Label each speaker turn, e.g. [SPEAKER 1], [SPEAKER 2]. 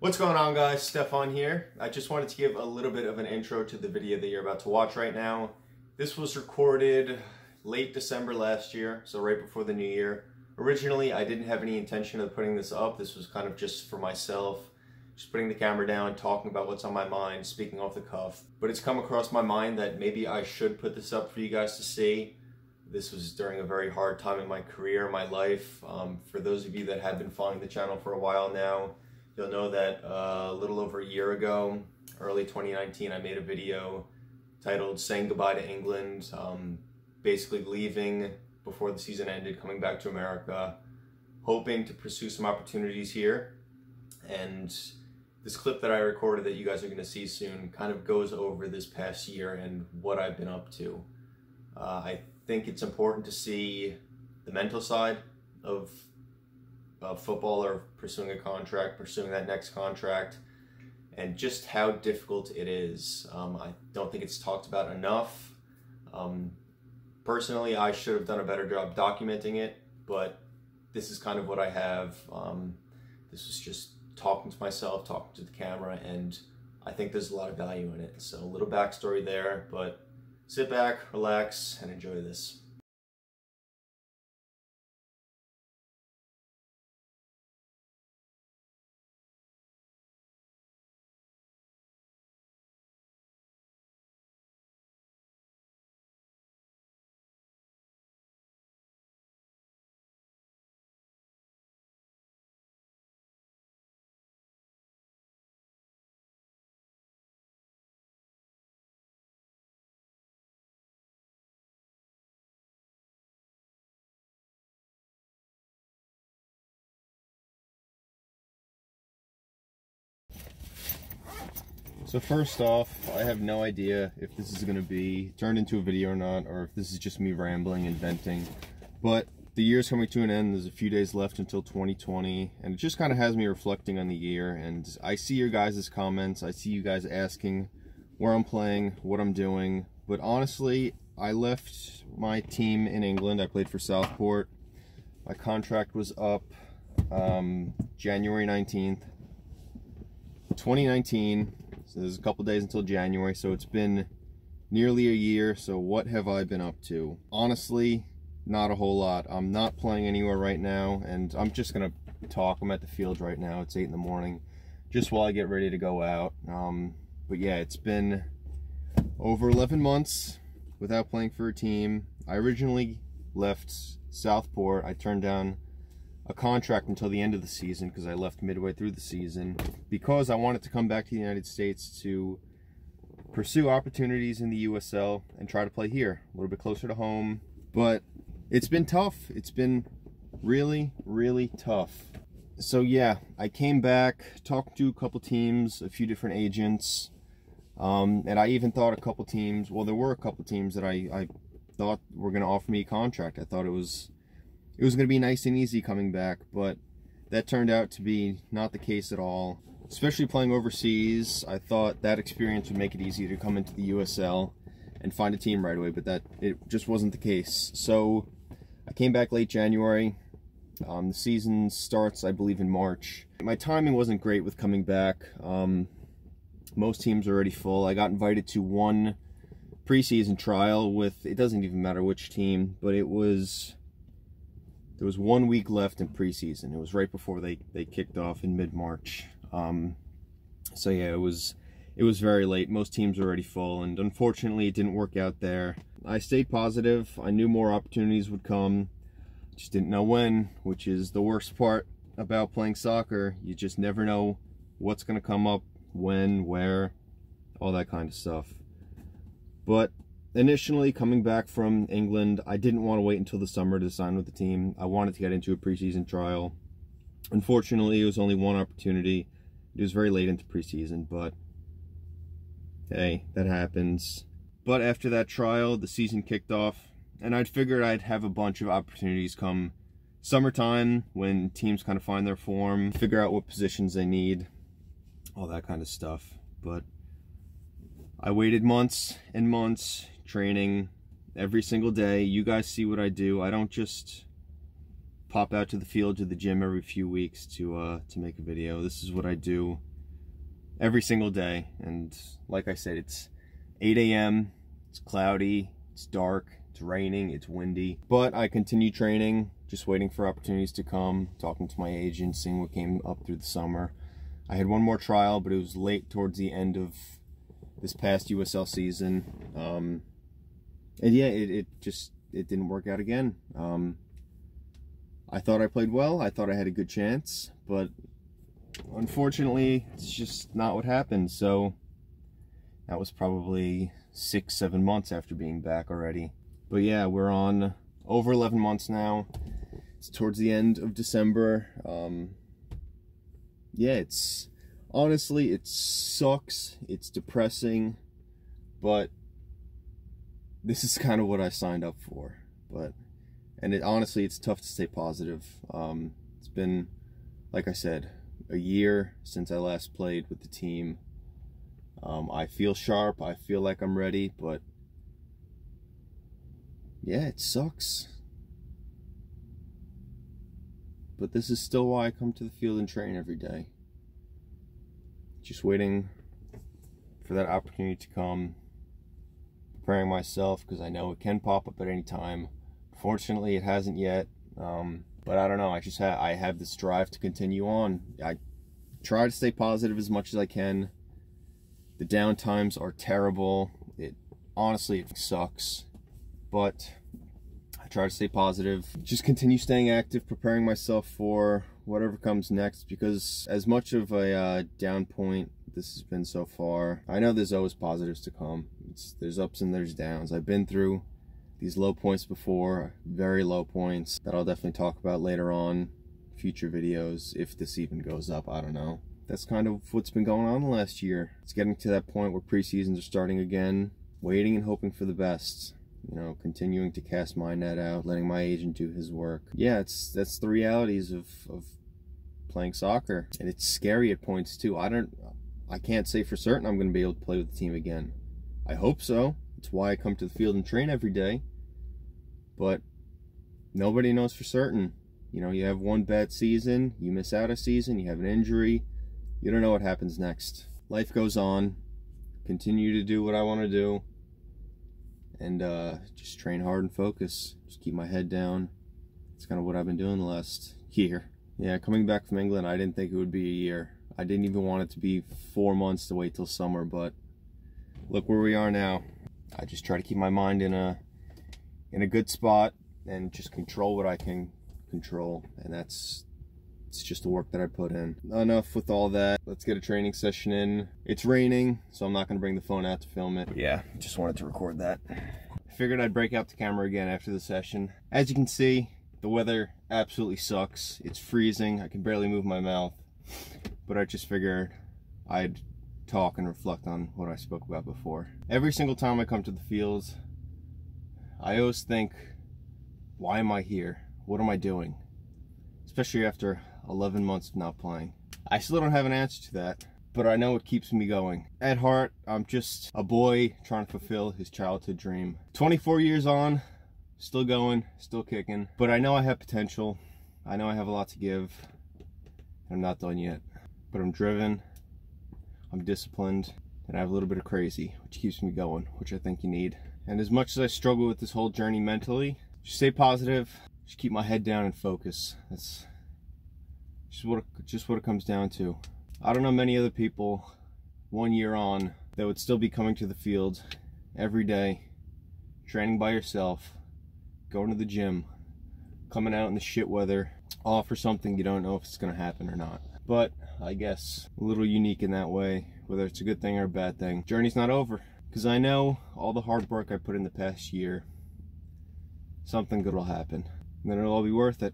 [SPEAKER 1] What's going on guys, Stefan here. I just wanted to give a little bit of an intro to the video that you're about to watch right now. This was recorded late December last year, so right before the new year. Originally, I didn't have any intention of putting this up. This was kind of just for myself, just putting the camera down, talking about what's on my mind, speaking off the cuff. But it's come across my mind that maybe I should put this up for you guys to see. This was during a very hard time in my career, my life. Um, for those of you that have been following the channel for a while now, You'll know that uh, a little over a year ago, early 2019, I made a video titled Saying Goodbye to England, um, basically leaving before the season ended, coming back to America, hoping to pursue some opportunities here. And this clip that I recorded that you guys are going to see soon kind of goes over this past year and what I've been up to. Uh, I think it's important to see the mental side of a footballer pursuing a contract, pursuing that next contract, and just how difficult it is. Um, I don't think it's talked about enough. Um, personally, I should have done a better job documenting it, but this is kind of what I have. Um, this is just talking to myself, talking to the camera, and I think there's a lot of value in it. So a little backstory there, but sit back, relax, and enjoy this. So first off, I have no idea if this is going to be turned into a video or not, or if this is just me rambling and venting. But the year's coming to an end. There's a few days left until 2020, and it just kind of has me reflecting on the year. And I see your guys' comments. I see you guys asking where I'm playing, what I'm doing. But honestly, I left my team in England. I played for Southport. My contract was up um, January 19th, 2019 so there's a couple days until January, so it's been nearly a year. So what have I been up to? Honestly, not a whole lot. I'm not playing anywhere right now, and I'm just gonna talk. I'm at the field right now. It's eight in the morning, just while I get ready to go out. Um, but yeah, it's been over 11 months without playing for a team. I originally left Southport. I turned down a contract until the end of the season because I left midway through the season because I wanted to come back to the United States to pursue opportunities in the USL and try to play here a little bit closer to home. But it's been tough. It's been really, really tough. So yeah, I came back, talked to a couple teams, a few different agents, um, and I even thought a couple teams, well, there were a couple teams that I, I thought were going to offer me a contract. I thought it was it was going to be nice and easy coming back, but that turned out to be not the case at all. Especially playing overseas, I thought that experience would make it easier to come into the USL and find a team right away, but that it just wasn't the case. So I came back late January. Um, the season starts, I believe, in March. My timing wasn't great with coming back. Um, most teams are already full. I got invited to one preseason trial with, it doesn't even matter which team, but it was there was one week left in preseason. It was right before they, they kicked off in mid-March. Um, so yeah, it was it was very late. Most teams were already full, and unfortunately, it didn't work out there. I stayed positive. I knew more opportunities would come. Just didn't know when, which is the worst part about playing soccer. You just never know what's going to come up, when, where, all that kind of stuff. But initially coming back from England, I didn't want to wait until the summer to sign with the team. I wanted to get into a preseason trial. Unfortunately, it was only one opportunity. It was very late into preseason, but hey, that happens. But after that trial, the season kicked off, and I'd figured I'd have a bunch of opportunities come summertime when teams kind of find their form, figure out what positions they need, all that kind of stuff. But I waited months and months training every single day. You guys see what I do. I don't just pop out to the field to the gym every few weeks to uh, to make a video. This is what I do every single day. And like I said, it's 8 a.m., it's cloudy, it's dark, it's raining, it's windy. But I continue training, just waiting for opportunities to come, talking to my agent, seeing what came up through the summer. I had one more trial, but it was late towards the end of this past USL season. Um, and yeah, it, it just it didn't work out again. Um, I thought I played well. I thought I had a good chance, but unfortunately, it's just not what happened. So that was probably six, seven months after being back already. But yeah, we're on over 11 months now. It's towards the end of December. Um, yeah, it's honestly, it sucks. It's depressing, but this is kind of what I signed up for. But, and it honestly, it's tough to stay positive. Um, it's been, like I said, a year since I last played with the team. Um, I feel sharp. I feel like I'm ready, but yeah, it sucks. But this is still why I come to the field and train every day. Just waiting for that opportunity to come. Preparing myself because I know it can pop up at any time. Fortunately, it hasn't yet. Um, but I don't know. I just have I have this drive to continue on. I try to stay positive as much as I can. The downtimes are terrible. It honestly it sucks, but I try to stay positive. Just continue staying active, preparing myself for whatever comes next. Because as much of a uh, down point this has been so far, I know there's always positives to come. It's, there's ups and there's downs. I've been through these low points before, very low points that I'll definitely talk about later on future videos if this even goes up, I don't know. That's kind of what's been going on the last year. It's getting to that point where preseasons are starting again, waiting and hoping for the best. You know, continuing to cast my net out, letting my agent do his work. Yeah, it's that's the realities of, of playing soccer. And it's scary at points too. I don't I can't say for certain I'm gonna be able to play with the team again. I hope so. It's why I come to the field and train every day but nobody knows for certain. You know, you have one bad season, you miss out a season, you have an injury, you don't know what happens next. Life goes on. Continue to do what I want to do. And uh, just train hard and focus. Just keep my head down. It's kind of what I've been doing the last year. Yeah, coming back from England, I didn't think it would be a year. I didn't even want it to be four months to wait till summer, but look where we are now. I just try to keep my mind in a in a good spot and just control what I can control. And that's it's just the work that I put in. Enough with all that. Let's get a training session in. It's raining, so I'm not gonna bring the phone out to film it. But yeah, just wanted to record that. Figured I'd break out the camera again after the session. As you can see, the weather absolutely sucks. It's freezing. I can barely move my mouth. But I just figured I'd talk and reflect on what I spoke about before. Every single time I come to the fields, I always think, why am I here? What am I doing? Especially after 11 months of not playing. I still don't have an answer to that, but I know it keeps me going. At heart, I'm just a boy trying to fulfill his childhood dream. 24 years on, still going, still kicking, but I know I have potential. I know I have a lot to give. I'm not done yet, but I'm driven, I'm disciplined, and I have a little bit of crazy, which keeps me going, which I think you need. And as much as I struggle with this whole journey mentally, just stay positive, just keep my head down and focus. That's just what it, just what it comes down to. I don't know many other people one year on that would still be coming to the field every day, training by yourself, going to the gym, coming out in the shit weather, all for something you don't know if it's going to happen or not. But I guess a little unique in that way, whether it's a good thing or a bad thing. Journey's not over. Because I know all the hard work I put in the past year, something good will happen. And then it'll all be worth it.